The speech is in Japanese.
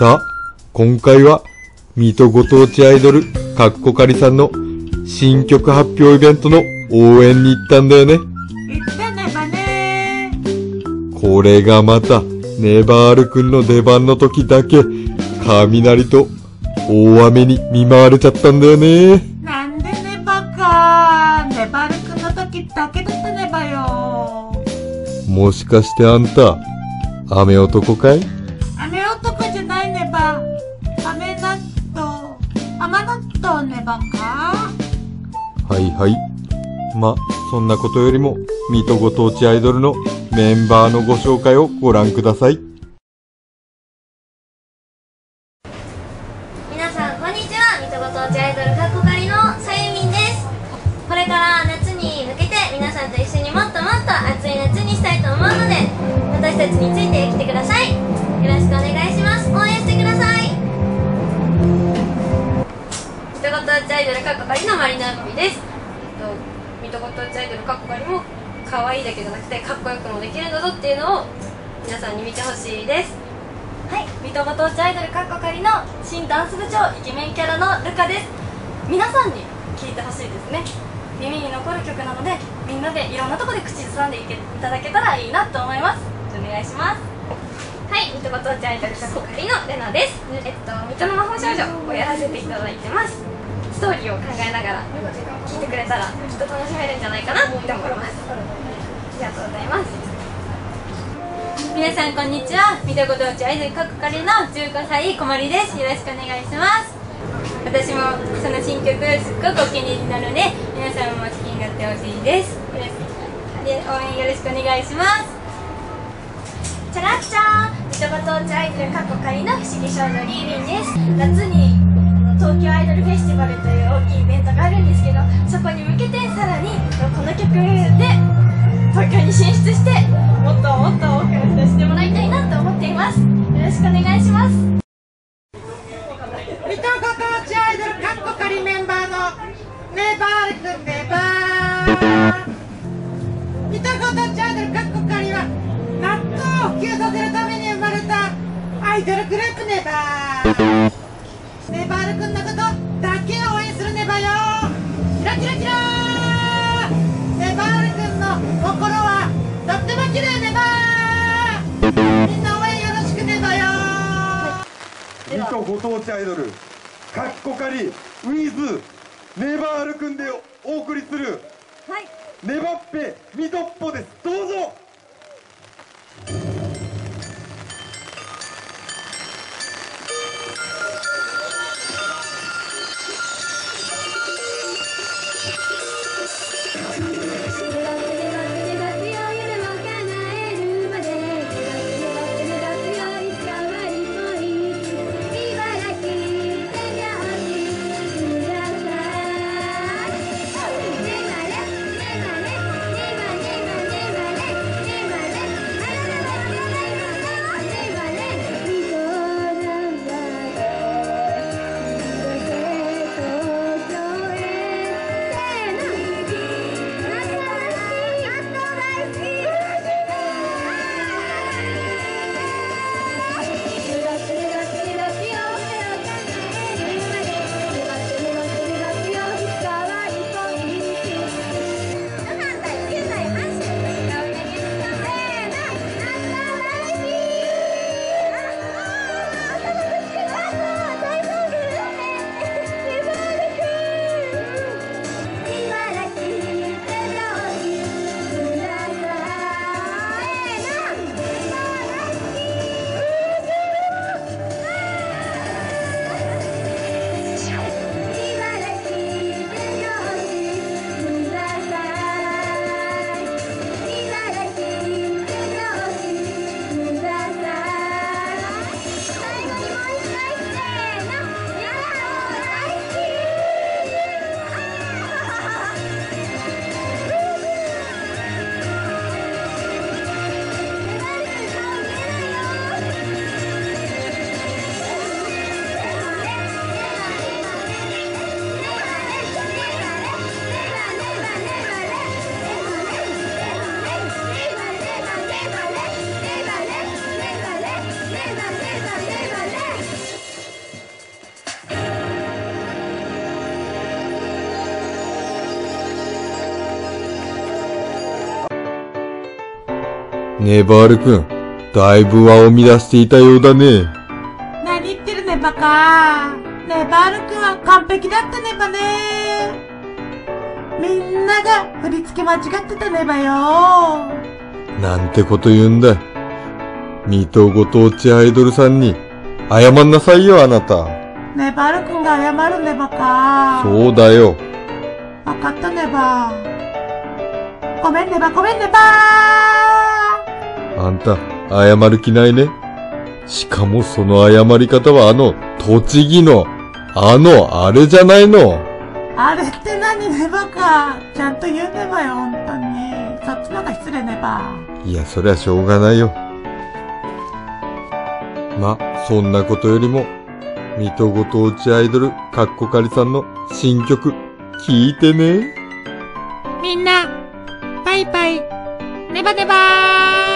さあ、今回は、水戸ご当地アイドル、かっこかりさんの新曲発表イベントの応援に行ったんだよね。行ってねばねこれがまた、ネバールくんの出番の時だけ、雷と大雨に見舞われちゃったんだよね。なんでねばか。ねばるくんの時だけだったねばよ。もしかしてあんた、雨男かい？はいはい。ま、そんなことよりも、水戸ご当地アイドルのメンバーのご紹介をご覧ください。皆さんこんにちは。水戸ご当地アイドルかっこかりのさゆみんです。これから夏に向けて皆さんと一緒にもっともっと暑い夏にしたいと思うので私たちについてきてください。よろしくお願いします。応援してください。水戸ご当地アイドルかっこかりのマリナーコビです。水戸ご当地アイドルかっこかりも可愛いだけじゃなくてかっこよくもできるんだぞっていうのを皆さんに見てほしいです。はい、水戸ご当地アイドルかっこかりの新ダンス部長イケメンキャラのルカです。皆さんに聴いてほしいですね。耳に残る曲なのでみんなでいろんなところで口ずさんでいけいただけたらいいなと思います。お願いします。はい、水戸ご当地アイドルかっこかりのレナです。えっと、水戸の魔法少女をやらせていただいてます。ストーリーを考えながら聞いてくれたら、きっと楽しめるんじゃないかなって思います。ありがとうございます。皆さんこんにちは水戸ご当地アイドルかっこかりの15歳こまりですよろしくお願いします私もその新曲すっごくお気に入りなので皆さんも好きになってほしいですで応援よろしくお願いしますチャラッチャー水戸ご当地アイドルかっこかりの不思議少女リーリンです。夏に東京アイドルフェスティバルという大きいイベントがあるんですけど、そこに向けてさらにこの曲で東京に進出して、もっともっと多くの人に知ってもらいたいなと思っています。よろしくお願いします。水戸ご当地アイドルかっこかりメンバーのネバールくんネバー。水戸ご当地アイドルかっこかりは納豆を普及させるために生まれたアイドルグルー。プネバー。当地アイドルかっこかりウィズネバールくんでお送りするはい。ネバッペミトッポです。どうぞネバールくん、だいぶ輪を乱していたようだね。何言ってるねバカ。ねバール君は完璧だったねばね。みんなが振り付け間違ってたねばよ。なんてこと言うんだ。水戸ご当地アイドルさんに謝んなさいよ、あなた。ねバール君が謝るねバカ。そうだよ。わかったねば。ごめんねば、ごめんねばあんた、謝る気ないね。しかもその謝り方はあの、栃木の、あの、あれじゃないの。あれって何ねばか。ちゃんと言うねばよ、本当に。そっちの方が失礼ねば。いや、そりゃしょうがないよ。ま、そんなことよりも、水戸ご当地アイドル、かっこかりさんの新曲、聴いてね。みんな、バイバイ、ネバネバー